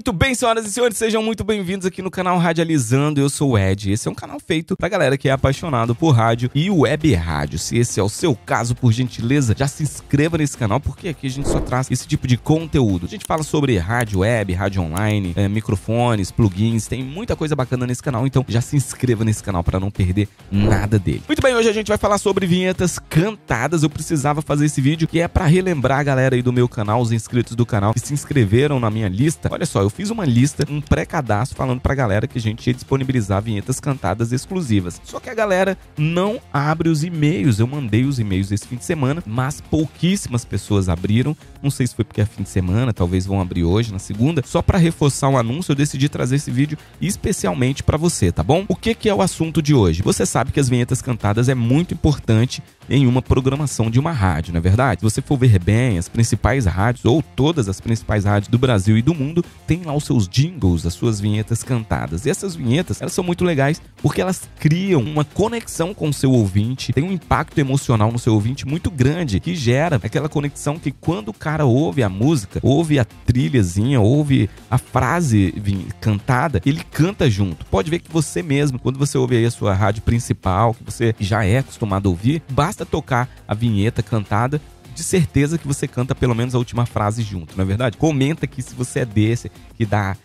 Muito bem, senhoras e senhores, sejam muito bem-vindos aqui no canal Radializando. Eu sou o Ed. Esse é um canal feito pra galera que é apaixonado por rádio e web rádio. Se esse é o seu caso, por gentileza, já se inscreva nesse canal, porque aqui a gente só traz esse tipo de conteúdo. A gente fala sobre rádio web, rádio online, é, microfones, plugins, tem muita coisa bacana nesse canal, então já se inscreva nesse canal para não perder nada dele. Muito bem, hoje a gente vai falar sobre vinhetas cantadas. Eu precisava fazer esse vídeo que é para relembrar a galera aí do meu canal, os inscritos do canal que se inscreveram na minha lista. Olha só, eu fiz uma lista, um pré-cadastro falando pra galera que a gente ia disponibilizar vinhetas cantadas exclusivas. Só que a galera não abre os e-mails. Eu mandei os e-mails esse fim de semana, mas pouquíssimas pessoas abriram. Não sei se foi porque é fim de semana, talvez vão abrir hoje, na segunda. Só para reforçar o anúncio, eu decidi trazer esse vídeo especialmente para você, tá bom? O que, que é o assunto de hoje? Você sabe que as vinhetas cantadas é muito importante em uma programação de uma rádio, não é verdade? Se você for ver bem, as principais rádios, ou todas as principais rádios do Brasil e do mundo, têm lá os seus jingles, as suas vinhetas cantadas. E essas vinhetas, elas são muito legais porque elas criam uma conexão com o seu ouvinte, tem um impacto emocional no seu ouvinte muito grande, que gera aquela conexão que quando o cara ouve a música, ouve a trilhazinha, ouve a frase cantada, ele canta junto. Pode ver que você mesmo, quando você ouve aí a sua rádio principal, que você já é acostumado a ouvir, basta basta tocar a vinheta cantada de certeza que você canta pelo menos a última frase junto, não é verdade? Comenta aqui se você é desse que dá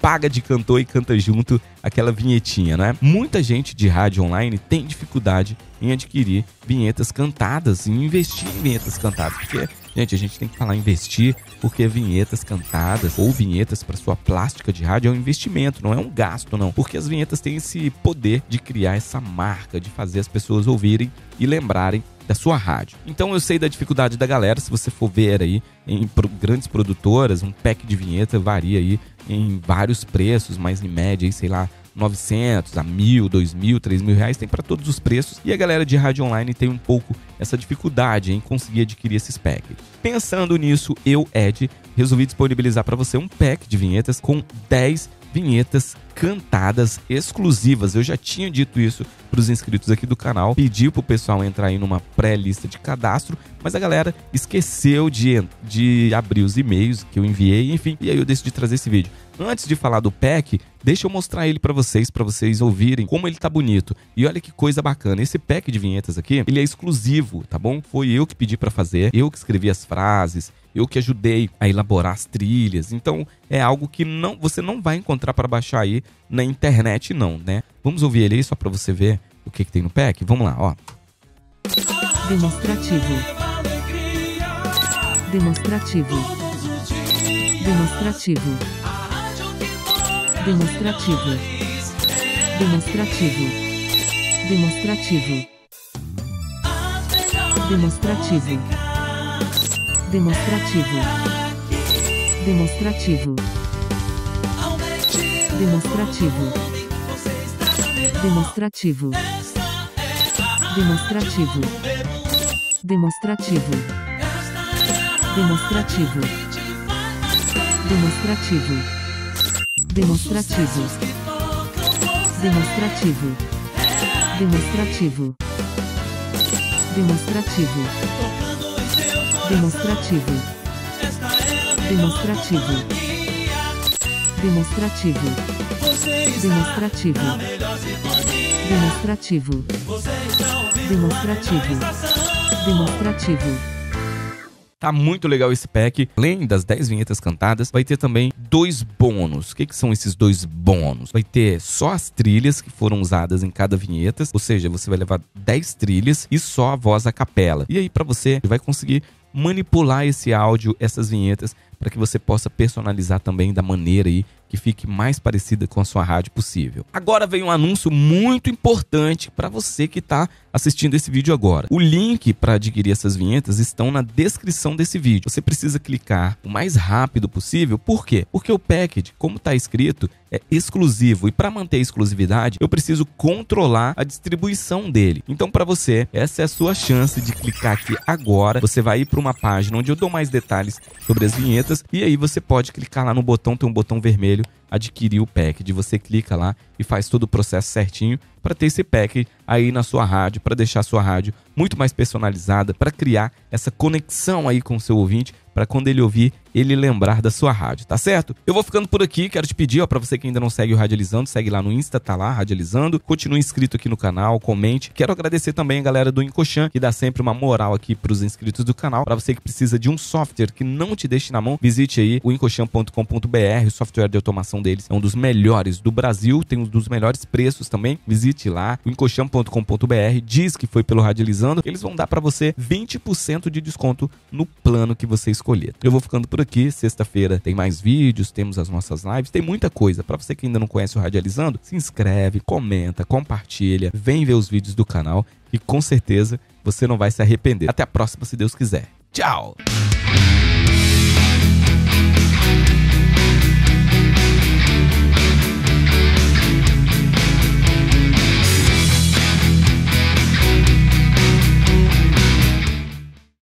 paga de cantor e canta junto aquela vinhetinha, né? Muita gente de rádio online tem dificuldade em adquirir vinhetas cantadas e investir em vinhetas cantadas, porque gente, a gente tem que falar investir, porque vinhetas cantadas ou vinhetas para sua plástica de rádio é um investimento, não é um gasto não, porque as vinhetas têm esse poder de criar essa marca, de fazer as pessoas ouvirem e lembrarem da sua rádio. Então eu sei da dificuldade da galera, se você for ver aí em grandes produtoras, um pack de vinheta varia aí em vários preços, mas em média sei lá, 900 a 1.000, 2.000, 3.000 reais, tem para todos os preços. E a galera de rádio online tem um pouco essa dificuldade em conseguir adquirir esses packs. Pensando nisso, eu, Ed, resolvi disponibilizar para você um pack de vinhetas com 10 vinhetas cantadas exclusivas. Eu já tinha dito isso para os inscritos aqui do canal, pedi para o pessoal entrar aí numa pré-lista de cadastro, mas a galera esqueceu de, de abrir os e-mails que eu enviei, enfim, e aí eu decidi trazer esse vídeo. Antes de falar do pack, deixa eu mostrar ele para vocês, para vocês ouvirem como ele tá bonito. E olha que coisa bacana, esse pack de vinhetas aqui, ele é exclusivo, tá bom? Foi eu que pedi para fazer, eu que escrevi as frases, eu que ajudei a elaborar as trilhas. Então é algo que não você não vai encontrar para baixar aí na internet não, né? Vamos ouvir ele aí só para você ver o que, que tem no pack? Vamos lá, ó. Demonstrativo. Demonstrativo. Demonstrativo. Demonstrativo. Demonstrativo. Demonstrativo. Demonstrativo. Demonstrativo. Demonstrativo. Demonstrativo. Demonstrativo. Demonstrativo. Demonstrativo. Demonstrativo. Demonstrativo. Demonstrativo. Demonstrativo. Demonstrativo. Demonstrativo. Demonstrativo. Demonstrativo. Demonstrativo. Demonstrativo. Demonstrativo. Demonstrativo. Demonstrativo. Tá muito legal esse pack. Além das 10 vinhetas cantadas, vai ter também dois bônus. O que, que são esses dois bônus? Vai ter só as trilhas que foram usadas em cada vinheta, ou seja, você vai levar 10 trilhas e só a voz a capela. E aí para você vai conseguir manipular esse áudio, essas vinhetas, para que você possa personalizar também da maneira aí que fique mais parecida com a sua rádio possível. Agora vem um anúncio muito importante para você que está assistindo esse vídeo agora. O link para adquirir essas vinhetas estão na descrição desse vídeo. Você precisa clicar o mais rápido possível. Por quê? Porque o package, como está escrito, é exclusivo e para manter a exclusividade, eu preciso controlar a distribuição dele. Então, para você, essa é a sua chance de clicar aqui agora. Você vai ir para uma página onde eu dou mais detalhes sobre as vinhetas e aí você pode clicar lá no botão, tem um botão vermelho adquirir o pack. Você clica lá e faz todo o processo certinho para ter esse pack aí na sua rádio, para deixar a sua rádio muito mais personalizada, para criar essa conexão aí com o seu ouvinte, para quando ele ouvir, ele lembrar da sua rádio, tá certo? Eu vou ficando por aqui, quero te pedir, ó, para você que ainda não segue o Radializando, segue lá no Insta, tá lá, Radializando. Continue inscrito aqui no canal, comente. Quero agradecer também a galera do Encoxan, que dá sempre uma moral aqui pros inscritos do canal. Para você que precisa de um software que não te deixe na mão, visite aí o encoxan.com.br, o software de automação deles é um dos melhores do Brasil, tem um dos melhores preços também. Visite lá, o encoxan.com.br, diz que foi pelo Radializando, eles vão dar para você 20% de desconto no plano que você escolher. Eu vou ficando por aqui, sexta-feira tem mais vídeos, temos as nossas lives, tem muita coisa. Para você que ainda não conhece o Radializando, se inscreve, comenta, compartilha, vem ver os vídeos do canal e com certeza você não vai se arrepender. Até a próxima, se Deus quiser. Tchau!